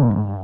Mm-hmm.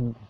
Mm-hmm.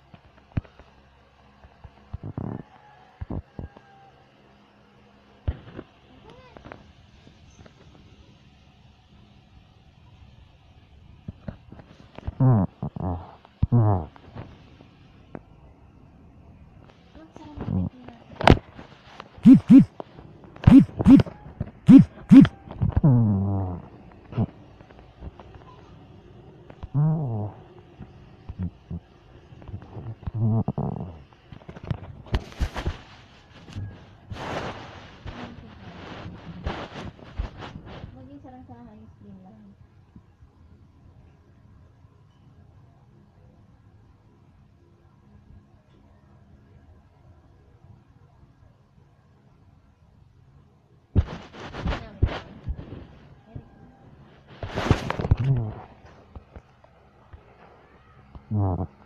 Oh.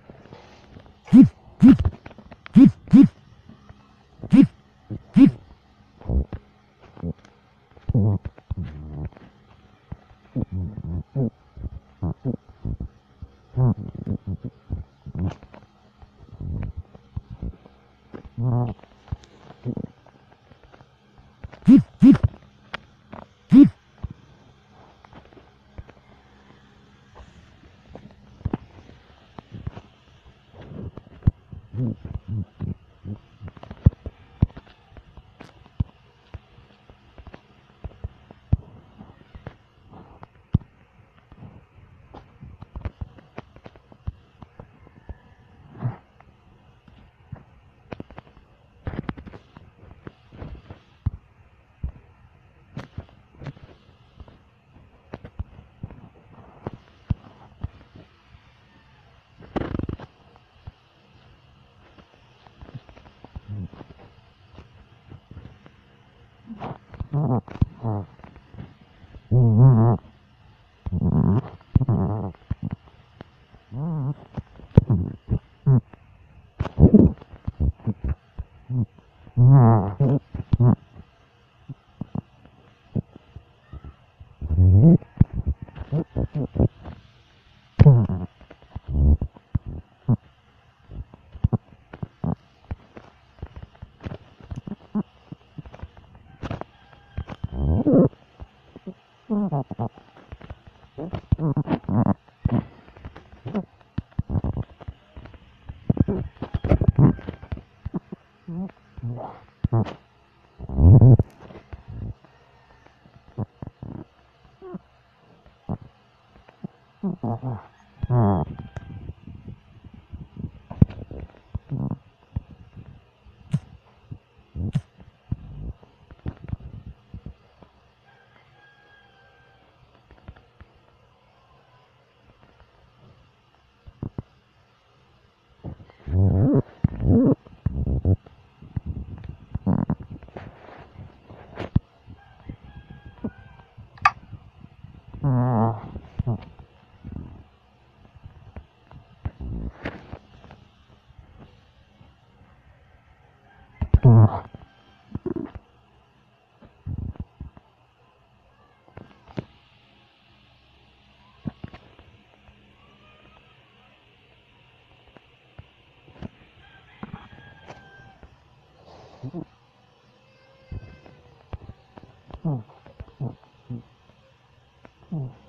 Mm.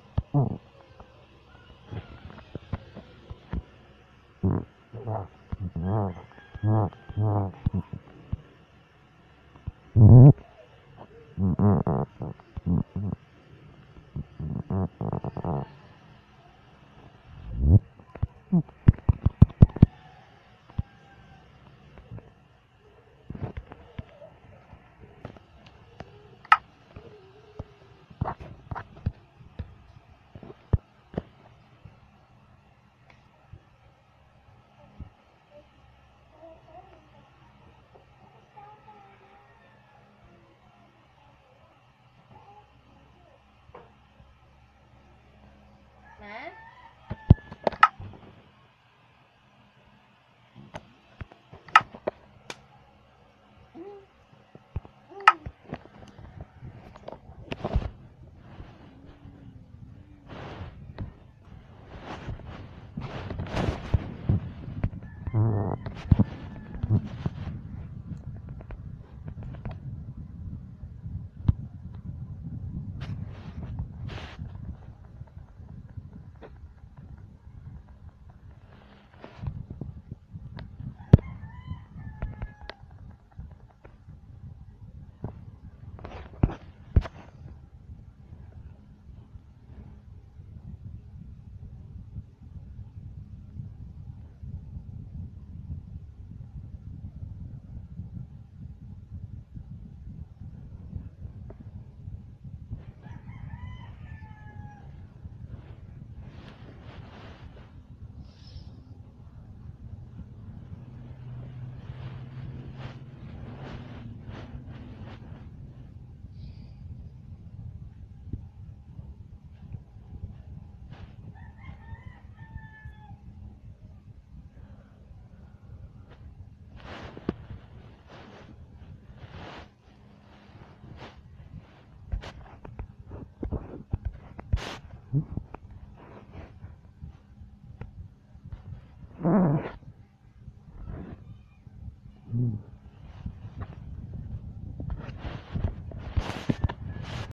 roar